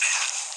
Smith.